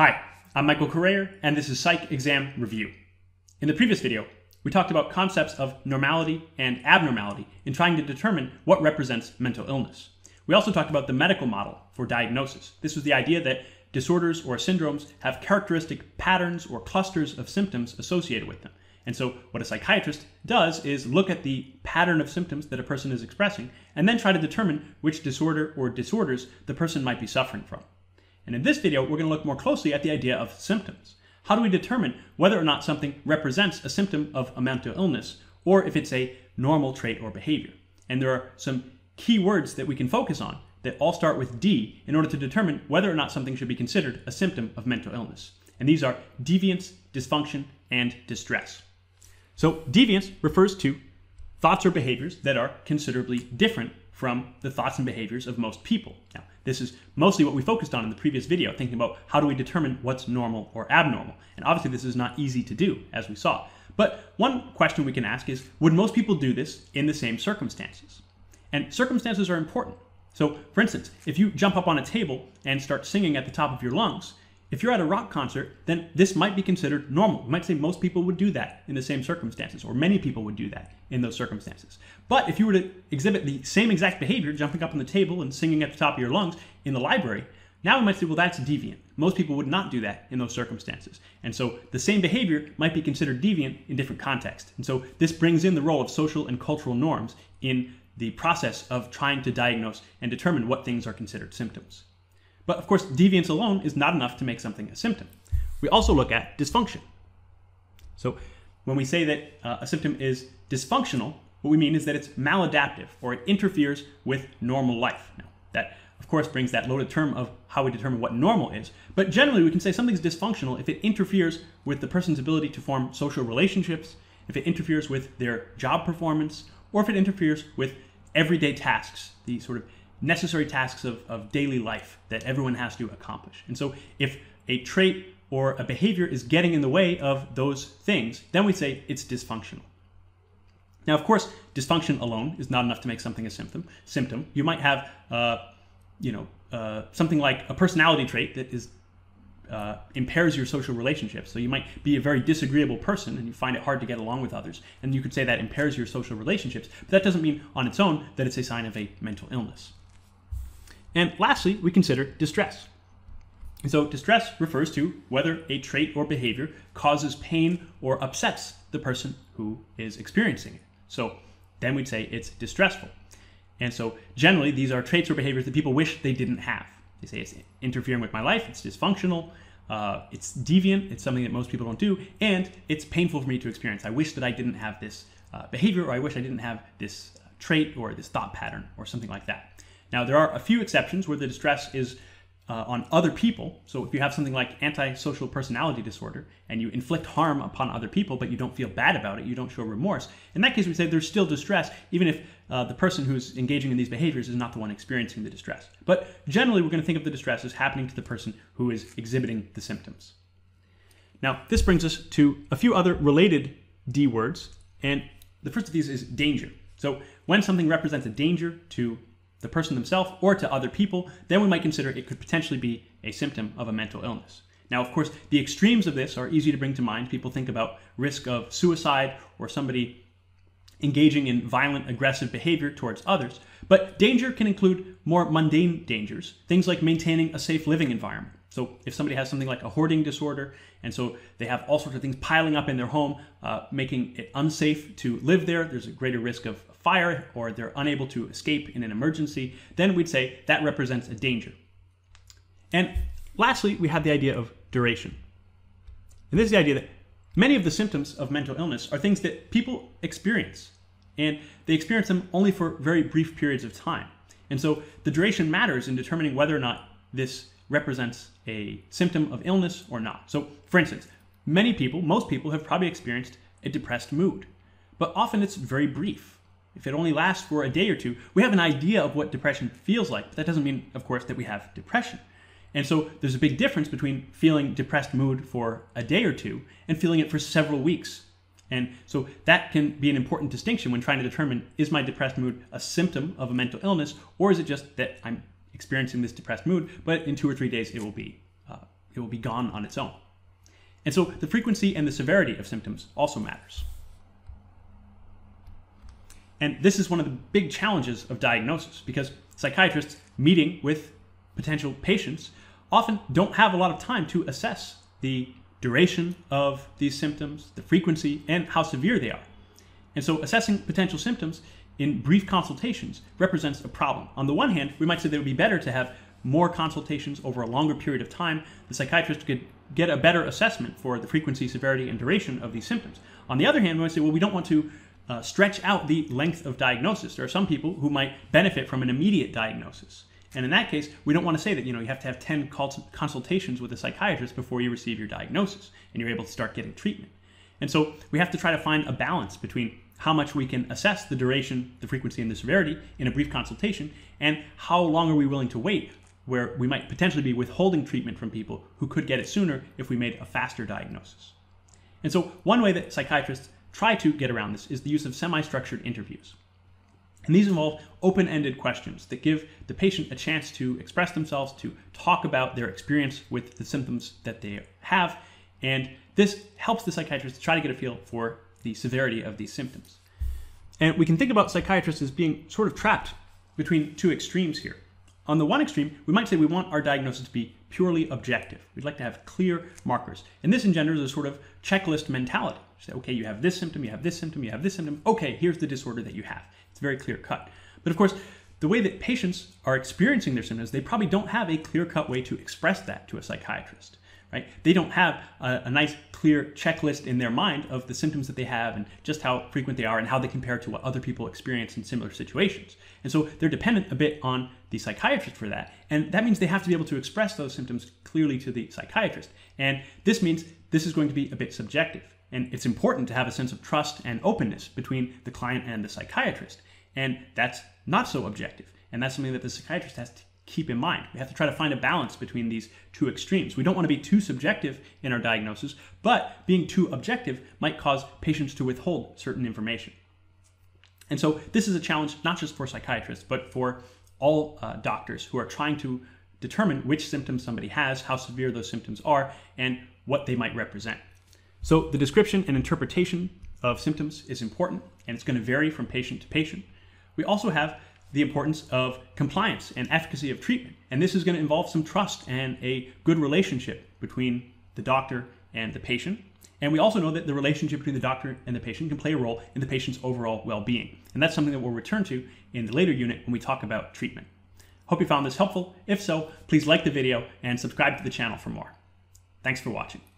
Hi, I'm Michael Corayer, and this is Psych Exam Review. In the previous video, we talked about concepts of normality and abnormality in trying to determine what represents mental illness. We also talked about the medical model for diagnosis. This was the idea that disorders or syndromes have characteristic patterns or clusters of symptoms associated with them. And so, what a psychiatrist does is look at the pattern of symptoms that a person is expressing and then try to determine which disorder or disorders the person might be suffering from. And in this video, we're going to look more closely at the idea of symptoms. How do we determine whether or not something represents a symptom of a mental illness or if it's a normal trait or behavior? And there are some key words that we can focus on that all start with D in order to determine whether or not something should be considered a symptom of mental illness. And these are deviance, dysfunction, and distress. So, deviance refers to thoughts or behaviors that are considerably different from the thoughts and behaviors of most people. Now, this is mostly what we focused on in the previous video, thinking about how do we determine what's normal or abnormal. And obviously, this is not easy to do, as we saw. But one question we can ask is would most people do this in the same circumstances? And circumstances are important. So, for instance, if you jump up on a table and start singing at the top of your lungs, if you're at a rock concert, then this might be considered normal. You might say most people would do that in the same circumstances, or many people would do that in those circumstances. But if you were to exhibit the same exact behavior, jumping up on the table and singing at the top of your lungs in the library, now we might say, well, that's deviant. Most people would not do that in those circumstances. And so the same behavior might be considered deviant in different contexts. And so this brings in the role of social and cultural norms in the process of trying to diagnose and determine what things are considered symptoms. But of course, deviance alone is not enough to make something a symptom. We also look at dysfunction. So when we say that uh, a symptom is dysfunctional, what we mean is that it's maladaptive or it interferes with normal life. Now, that of course brings that loaded term of how we determine what normal is. But generally, we can say something's dysfunctional if it interferes with the person's ability to form social relationships, if it interferes with their job performance, or if it interferes with everyday tasks, the sort of necessary tasks of, of daily life that everyone has to accomplish. And so if a trait or a behavior is getting in the way of those things, then we say it's dysfunctional. Now, of course, dysfunction alone is not enough to make something a symptom. Symptom. You might have, uh, you know, uh, something like a personality trait that is uh, impairs your social relationships. So you might be a very disagreeable person and you find it hard to get along with others, and you could say that impairs your social relationships. But that doesn't mean on its own that it's a sign of a mental illness. And lastly, we consider distress. So distress refers to whether a trait or behavior causes pain or upsets the person who is experiencing it. So then we'd say it's distressful. And so generally, these are traits or behaviors that people wish they didn't have. They say it's interfering with my life, it's dysfunctional, uh, it's deviant, it's something that most people don't do, and it's painful for me to experience. I wish that I didn't have this uh, behavior, or I wish I didn't have this uh, trait or this thought pattern, or something like that. Now, there are a few exceptions where the distress is uh, on other people. So, if you have something like antisocial personality disorder and you inflict harm upon other people, but you don't feel bad about it, you don't show remorse, in that case, we say there's still distress, even if uh, the person who's engaging in these behaviors is not the one experiencing the distress. But generally, we're going to think of the distress as happening to the person who is exhibiting the symptoms. Now, this brings us to a few other related D words, and the first of these is danger. So, when something represents a danger to the person themselves or to other people, then we might consider it could potentially be a symptom of a mental illness. Now, of course, the extremes of this are easy to bring to mind. People think about risk of suicide or somebody engaging in violent, aggressive behavior towards others. But danger can include more mundane dangers, things like maintaining a safe living environment. So, if somebody has something like a hoarding disorder, and so they have all sorts of things piling up in their home, uh, making it unsafe to live there, there's a greater risk of fire or they're unable to escape in an emergency, then we'd say that represents a danger. And lastly, we have the idea of duration. And this is the idea that many of the symptoms of mental illness are things that people experience, and they experience them only for very brief periods of time. And so the duration matters in determining whether or not this represents a symptom of illness or not. So, for instance, many people, most people, have probably experienced a depressed mood, but often it's very brief if it only lasts for a day or two, we have an idea of what depression feels like. But that doesn't mean, of course, that we have depression. And so there's a big difference between feeling depressed mood for a day or two and feeling it for several weeks. And so that can be an important distinction when trying to determine is my depressed mood a symptom of a mental illness or is it just that I'm experiencing this depressed mood, but in two or three days it will be uh, it will be gone on its own. And so the frequency and the severity of symptoms also matters. And this is one of the big challenges of diagnosis because psychiatrists meeting with potential patients often don't have a lot of time to assess the duration of these symptoms, the frequency, and how severe they are. And so assessing potential symptoms in brief consultations represents a problem. On the one hand, we might say that it would be better to have more consultations over a longer period of time. The psychiatrist could get a better assessment for the frequency, severity, and duration of these symptoms. On the other hand, we might say, well, we don't want to uh, stretch out the length of diagnosis. There are some people who might benefit from an immediate diagnosis. And in that case, we don't want to say that you know you have to have 10 consultations with a psychiatrist before you receive your diagnosis and you're able to start getting treatment. And so we have to try to find a balance between how much we can assess the duration, the frequency, and the severity in a brief consultation, and how long are we willing to wait, where we might potentially be withholding treatment from people who could get it sooner if we made a faster diagnosis. And so, one way that psychiatrists try to get around this is the use of semi structured interviews. And these involve open ended questions that give the patient a chance to express themselves, to talk about their experience with the symptoms that they have. And this helps the psychiatrist try to get a feel for the severity of these symptoms. And we can think about psychiatrists as being sort of trapped between two extremes here. On the one extreme, we might say we want our diagnosis to be purely objective. We'd like to have clear markers. And this engenders a sort of checklist mentality. You say, okay, you have this symptom, you have this symptom, you have this symptom. Okay, here's the disorder that you have. It's very clear cut. But of course, the way that patients are experiencing their symptoms, they probably don't have a clear cut way to express that to a psychiatrist right? They don't have a, a, nice, clear checklist in their mind of the symptoms that they have and just how frequent they are and how they compare to what other people experience in similar situations. And so they're dependent a bit on the psychiatrist for that. And that means they have to be able to express those symptoms clearly to the psychiatrist. And this means this is going to be a bit subjective. And it's important to have a sense of trust and openness between the client and the psychiatrist. And that's not so objective. And that's something that the psychiatrist has to keep in mind. We have to try to find a balance between these two extremes. We don't want to be too subjective in our diagnosis, but being too objective might cause patients to withhold certain information. And so this is a challenge not just for psychiatrists, but for all uh, doctors who are trying to determine which symptoms somebody has, how severe those symptoms are, and what they might represent. So the description and interpretation of symptoms is important, and it's going to vary from patient to patient. We also have the importance of compliance and efficacy of treatment. And this is going to involve some trust and a good relationship between the doctor and the patient. And we also know that the relationship between the doctor and the patient can play a role in the patient's overall well being. And that's something that we'll return to in the later unit when we talk about treatment. Hope you found this helpful. If so, please like the video and subscribe to the channel for more. Thanks for watching.